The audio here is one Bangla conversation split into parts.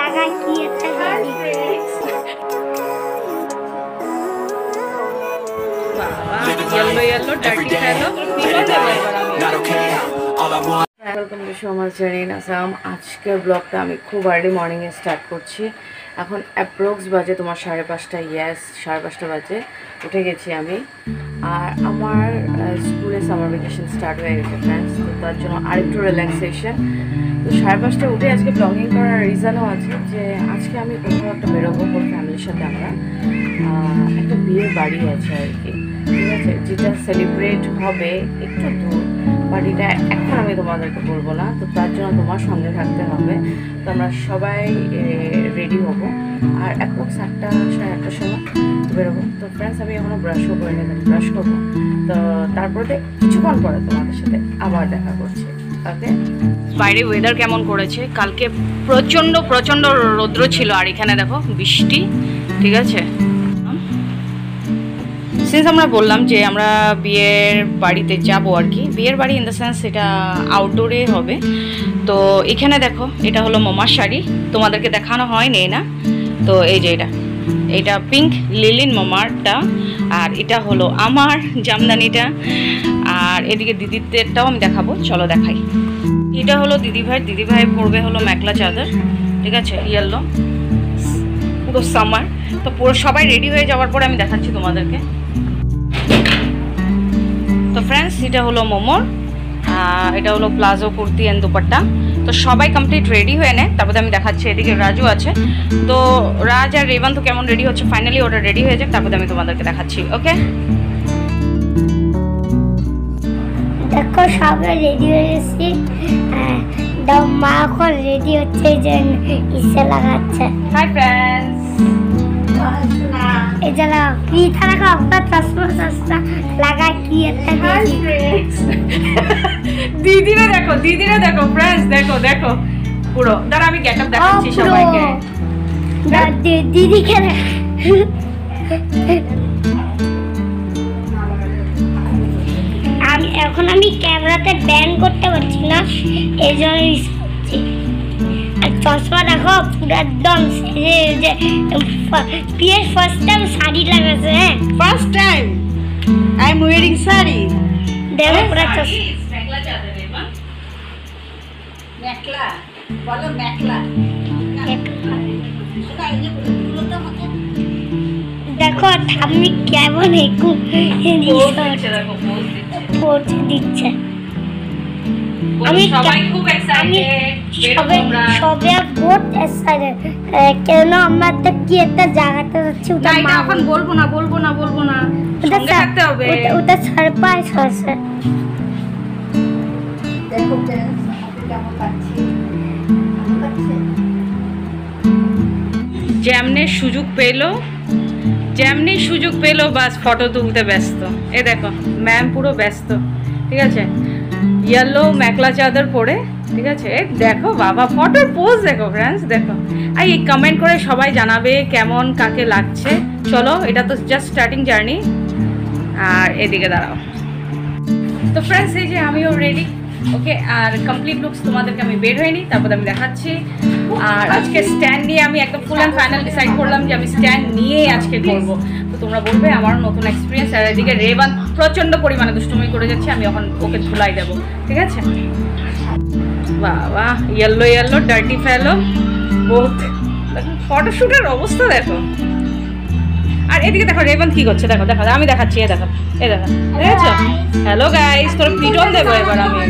লাগাই কি একটা. ওয়েলকাম টু সো মাচ জানিন আসাম আজকের ব্লগটা আমি খুব আর্লি মর্নিংয়ে স্টার্ট করছি। এখন অ্যাপ্রক্স বাজে তোমার সাড়ে পাঁচটা ইয়াস সাড়ে পাঁচটা বাজে। উঠে গেছি আমি। আর আমার স্কুলে সামার ভ্যাকেশন স্টার্ট হয়ে গেছে ফ্রেন্ডস তো তার জন্য আরেকটু রিল্যাক্সেশন তো সাড়ে পাঁচটা উঠে আজকে ব্লগিং করার রিজনও আছে যে, আজকে আমি কোথাও একটা বেরোবো ওর ফ্যামিলির সাথে আমরা। একটা বিয়ের বাড়ি আছে আর কি। ঠিক আছে, যেটা সেলিব্রেট হবে একটু দূর। বাট এটা এখন আমি তোমাদেরকে বলব না, তো তার জন্য তোমার সঙ্গে থাকতে হবে। তো আমরা সবাই রেডি হব। আর অ্যাপ্রক্স আটটা, সাড়ে আটটার সময় বেরোবো। তো ফ্রেন্ডস আমি এখনও ব্রাশও করে নিলাম ব্রাশ করব। তো তারপরে কিছুক্ষণ পরে তোমাদের সাথে আবার দেখা করছি। ওকে বাইরে ওয়েদার কেমন করেছে? কালকে প্রচণ্ড প্রচণ্ড রৌদ্র ছিল, আর এখানে দেখো বৃষ্টি, ঠিক আছে? সিন্স আমরা বললাম যে আমরা বিয়ের বাড়িতে যাব আর কি, বিয়ের বাড়ি ইন দ্য সেন্স এটা আউটডোরে হবে। তো এখানে দেখো, এটা হলো মোমার শাড়ি। তোমাদেরকে দেখানো হয়নি না। তো এই যে এটা এটা পিঙ্ক লিলিন মোমারটা। আর এটা হলো আমার জামদানিটা। আর এদিকে দিদিদেরটাও আমি দেখাবো, চলো দেখাই। এটা হলো দিদিভাই দিদিভাই পরবে হলো মেখলা চাদর, ঠিক আছে? ইয়েলো পুরো সামার তো পুরো সবাই রেডি হয়ে যাওয়ার পরে আমি দেখাচ্ছি তোমাদেরকে। তো ফ্রেন্ডস এটা হলো মোমোর এটা হলো প্লাজো কুর্তি অ্যান্ড দুপাট্টা। তো সবাই কমপ্লিট রেডি হয়ে নেয় তারপরে আমি দেখাচ্ছি এদিকে রাজু আছে। তো রাজ আর রেবান তো কেমন রেডি হচ্ছে? ফাইনালি ওটা রেডি হয়ে যাক তারপরে আমি তোমাদেরকে দেখাচ্ছি ওকে দেখো সবাই রেডি হয়ে গেছি। হ্যাঁ, মা এখন রেডি হচ্ছে যে ইসে লাগাচ্ছে। হাই ফ্রেন্ডস এই যে কি থাকা আপনার চশমা চশমা লাগাই কি একটা দিদিরা দেখো দিদিরা দেখো ফ্রেন্ডস দেখো দেখো। পুরো দাঁড়া আমি গেট আপ দেখাচ্ছি সবাইকে। দিদিকে আমি এখন আমি ক্যামেরাতে ব্যান করতে পারছি না এই জন্য চশমা দেখো পুরো একদম যে বিয়ের ফার্স্ট টাইম শাড়ি লাগাছে হ্যাঁ? First time I am wearing sari. দেখো পুরো বলো মেখলা। দেখো আমি কেমন একটু দিচ্ছে দিচ্ছে। আমি সবাই খুব এক্সাইটেড সবে সবে বহুত এক্সাইটেড কেন আমরা তো কি একটা জায়গাতে যাচ্ছি ওটা না এটা মা- এখন বলব না বলব না বলব না। ওটা থাকতে হবে। ওটা- ওটা সারপ্রাইজ হয়েছে দেখো কেমন পাচ্ছি? ভালো যেমনি সুযোগ পেল যেমনি সুযোগ পেল বাস ফটো তুলতে ব্যস্ত। এ দেখো ম্যাম পুরো ব্যস্ত ঠিক আছে? ইয়েলো মেখলা চাদর পরে ঠিক আছে? দেখো বাবা ফটোর পোজ দেখো ফ্রেন্ডস দেখো। আর এই কমেন্ট করে সবাই জানাবে কেমন কাকে লাগছে। চলো এটা তো জাস্ট স্টার্টিং জার্নি আর এদিকে দাঁড়াও। তো ফ্রেন্ডস এই যে আমিও রেডি ওকে আর কমপ্লিট লুকস তোমাদেরকে আমি বের হয়নি তারপর আমি দেখাচ্ছি। আর আজকে স্ট্যান্ড নিয়ে আমি একদম ফুল অ্যান্ড ফাইনাল ডিসাইড করলাম যে আমি স্ট্যান্ড নিয়েই আজকে করব। তোমরা বলবে, আমার নতুন এক্সপিরিয়েন্স আর এদিকে রেবান প্রচণ্ড পরিমাণে দুষ্টুমি করে যাচ্ছে, আমি এখন ওকে ধুলাই দেবো, ঠিক আছে? বাবা ইয়েলো ইয়েলো ডার্টি ফেলো বহুত ফটোশ্যুটের অবস্থা দেখো। আর এদিকে দেখো রেবান কি করছে, দেখো দেখো, আমি দেখাচ্ছি, এ দেখো এ দেখো, দেখেছ? হ্যালো গাইস তোর পিটন দেবো এবার আমি।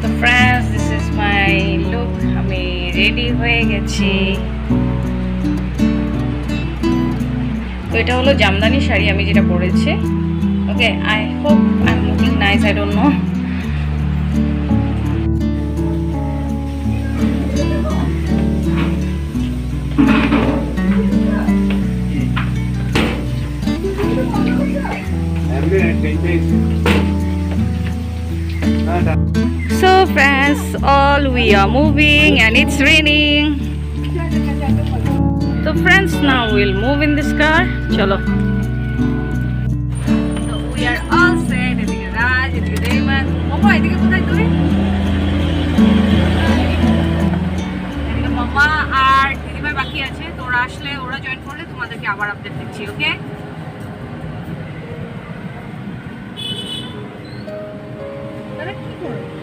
তো friends this is my look আমি রেডি হয়ে গেছি। এটা হলো জামদানি শাড়ি আমি যেটা পরেছি okay I hope I am looking nice I don't know So friends, all we are moving and it's raining. friends, now we'll move in this car. Chalo. So we are all set. এদিকে রাজ, এদিকে রেমান। মামা এদিকে কোথায় তুমি? এদিকে মামা আর দিদিভাই বাকি আছে। তো ওরা আসলে ওরা জয়েন করলে তোমাদেরকে আবার আপডেট দিচ্ছি, ওকে? তারা কি করে?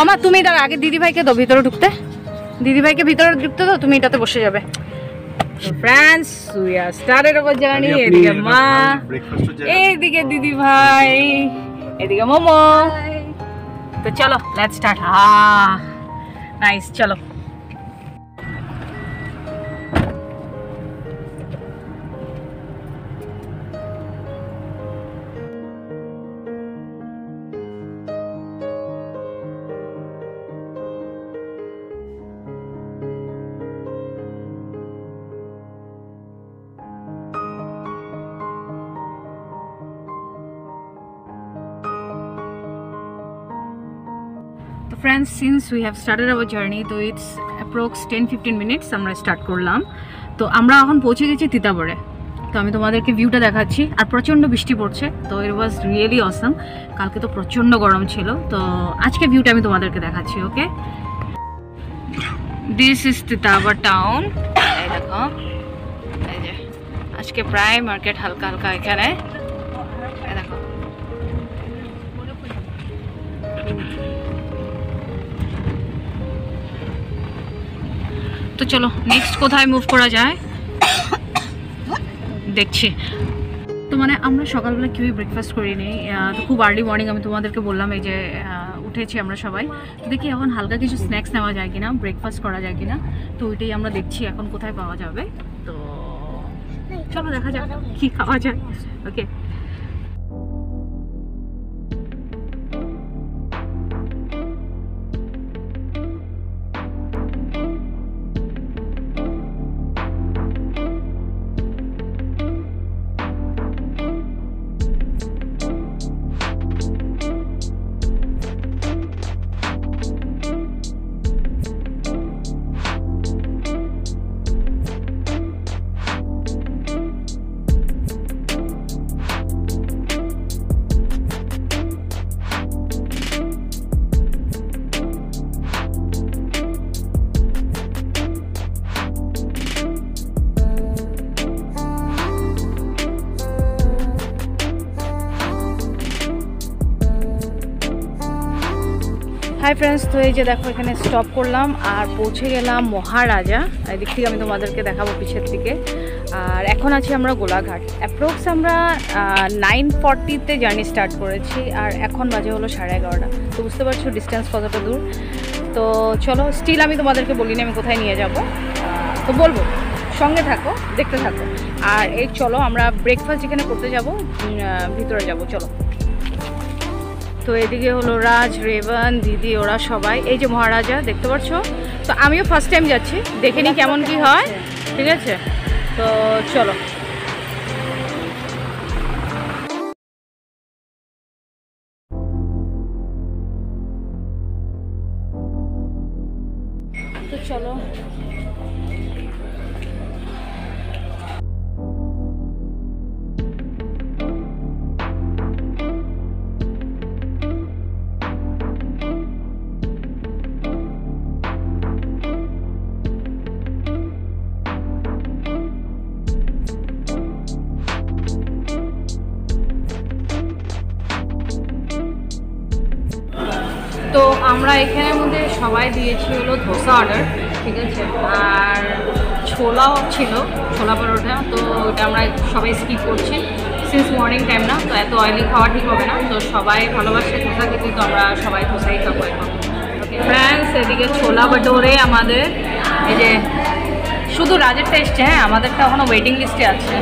অমা তুমি তার আগে দিদিভাইকে দাও ভিতরে ঢুকতে। দিদিভাইকে ভিতরে ঢুকতে দাও তুমি এটাতে বসে যাবে। Friends we are started our journey এদিকে মা এইদিকে দিদিভাই এদিকে মোমো। তো চলো লেটস স্টার্ট হা নাইস চলো। Friends since we have started our journey তো it's approx ten fifteen minutes আমরা স্টার্ট করলাম। তো আমরা এখন পৌঁছে গেছি তিতাবরে তো আমি তোমাদেরকে ভিউটা দেখাচ্ছি, আর প্রচণ্ড বৃষ্টি পড়ছে, তো ইট ওয়াজ রিয়েলি অসাম কালকে তো প্রচণ্ড গরম ছিল, তো আজকে ভিউটা আমি তোমাদেরকে দেখাচ্ছি okay this is Titabar town দেখো। এই যে, আজকে প্রায় মার্কেট হালকা হালকা এখানে। দেখো। তো চলো নেক্সট কোথায় মুভ করা যায়? দেখছি। তো মানে আমরা সকালবেলা কেউই ব্রেকফাস্ট করিনি। তো খুব আর্লি মর্নিং আমি তোমাদেরকে বললাম এই যে উঠেছি আমরা সবাই। তো দেখি এখন হালকা কিছু স্ন্যাক্স নেওয়া যায় কিনা ব্রেকফাস্ট করা যায় কিনা। তো ওইটাই আমরা দেখছি এখন কোথায় পাওয়া যাবে। তো চলো দেখা যাক কি খাওয়া যায়। ওকে হাই ফ্রেন্ডস তো এই যে দেখো, এখানে স্টপ করলাম আর পৌঁছে গেলাম মহারাজা। এদিক থেকে আমি তোমাদেরকে দেখাবো পিছের দিকে। আর এখন আছি আমরা গোলাঘাট। অ্যাপ্রক্স আমরা নাইন ফর্টিতে জার্নি স্টার্ট করেছি, আর এখন বাজে হলো সাড়ে এগারোটা। তো বুঝতে পারছ ডিস্টেন্স কতটা দূর? তো চলো স্টিল আমি তোমাদেরকে বলিনি আমি কোথায় নিয়ে যাব। তো বলব, সঙ্গে থাকো, দেখতে থাকো। আর এই চলো, আমরা ব্রেকফাস্ট যেখানে করতে যাব ভিতরে যাব, চলো। তো এদিকে হলো রাজ, রেবন, দিদি, ওরা সবাই। এই যে মহারাজা, দেখতে পাচ্ছ? তো আমিও ফার্স্ট টাইম যাচ্ছি। দেখে নিই কেমন কি হয়। ঠিক আছে? তো চলো। মধ্যে সবাই দিয়েছি হলো ধোসা অর্ডার ঠিক আছে? আর ছোলাও ছিল, ছোলা পরোটা, তো ওটা আমরা সবাই স্কিপ করছি। সিন্স মর্নিং টাইম না, তো এত অয়েলি খাওয়া ঠিক হবে না। তো সবাই ভালোবাসে ধোসা খেতে, তো আমরা সবাই ধোসাই খাব এখন। ফ্রেন্ডস এদিকে ছোলা বাটোরে আমাদের, এই যে শুধু রাজের টেস্ট হ্যাঁ আমাদেরটা এখনও ওয়েটিং লিস্টে আছে।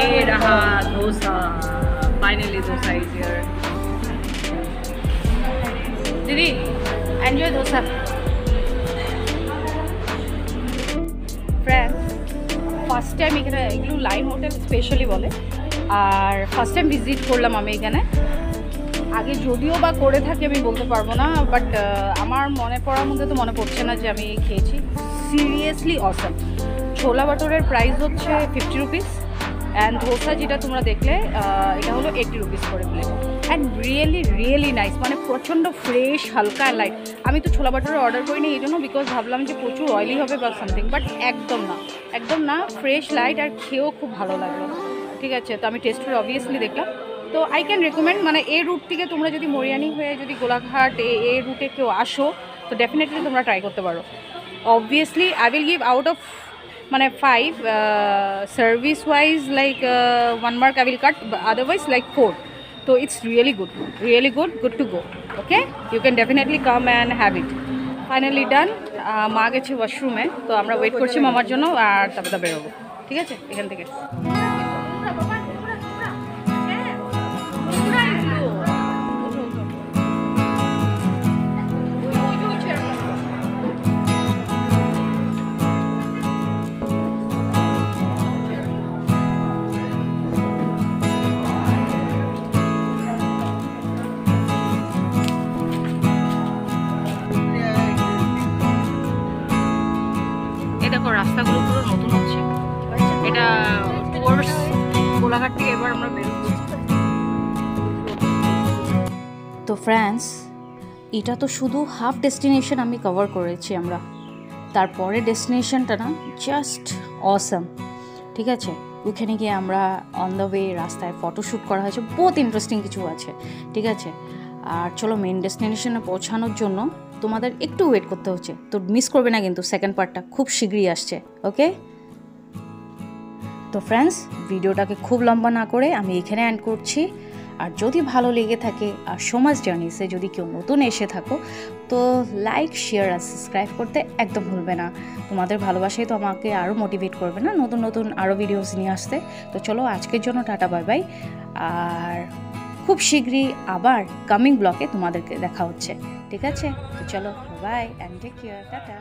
এ রাহা, dosa finally dosa is here দিদি এনজয় ধোসা। ফার্স্ট টাইম এখানে এগুলো লাইন হোটেল স্পেশালি বলে। আর ফার্স্ট টাইম ভিজিট করলাম আমি এখানে। আগে যদিও বা করে থাকি আমি বলতে পারব না বাট আমার মনে পড়ার মধ্যে তো মনে পড়ছে না যে আমি খেয়েছি। সিরিয়াসলি অসম ছোলা বাটরের প্রাইস হচ্ছে ফিফটি রুপিস অ্যান্ড ধোসা যেটা তোমরা দেখলে এটা হলো এইটি রুপিস করে plate and really really nice মানে প্রচণ্ড ফ্রেশ হালকা লাইট আমি তো ছোলা বাটারে অর্ডার করিনি এই জন্য বিকজ ভাবলাম যে প্রচুর অয়েলি হবে বা সামথিং বাট একদম না। একদম না ফ্রেশ লাইট আর খেয়েও খুব ভালো লাগল। ঠিক আছে, তো আমি টেস্ট করে অবভিয়াসলি দেখলাম। তো আই ক্যান রেকমেন্ড মানে এই রুট থেকে তোমরা যদি মরিয়ানি হয়ে যদি গোলাঘাট এ- রুটে কেউ আসো, তো ডেফিনেটলি তোমরা ট্রাই করতে পারো। Obviously I will give out of মানে five service wise like one mark I will cut otherwise like four তো it's really good really good good to go okay you can definitely come and have it finally done মা গেছে ওয়াশরুমে তো আমরা ওয়েট করছি মামার জন্য আর তারপরে বেরোবো। ঠিক আছে? এখান থেকে। আমরা বেরোচ্ছি তো ফ্রেন্ডস, এটা তো শুধু হাফ ডেস্টিনেশন আমি কভার করেছি আমরা। তারপরে ডেস্টিনেশনটা না জাস্ট অসাম ঠিক আছে? ওখানে গিয়ে আমরা অন দ্য ওয়ে রাস্তায় ফটোশ্যুট করা হয়েছে। বহুত ইন্টারেস্টিং কিছু আছে। ঠিক আছে? আর চলো মেন ডেস্টিনেশনে পৌঁছানোর জন্য তোমাদের একটু ওয়েট করতে হচ্ছে। তো মিস করবে না কিন্তু সেকেন্ড পার্টটা খুব শীঘ্রই আসছে। ওকে তো ফ্রেন্ডস ভিডিওটাকে খুব লম্বা না করে আমি এখানে অ্যান্ড করছি। আর যদি ভালো লেগে থাকে আর সমাজ জার্নিসে যদি কেউ নতুন এসে থাকো, তো লাইক শেয়ার আর সাবস্ক্রাইব করতে একদম ভুলবে না। তোমাদের ভালোবাসাই তো আমাকে আরও মোটিভেট করবে না নতুন নতুন আরও ভিডিওস নিয়ে আসতে। তো চলো আজকের জন্য টাটা বাই বাই আর খুব শীঘ্রই আবার কামিং ব্লকে তোমাদেরকে দেখা হচ্ছে। ঠিক আছে? তো চলো bye and take care tata.